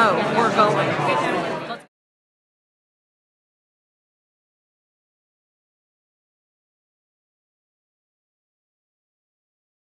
no, we're going.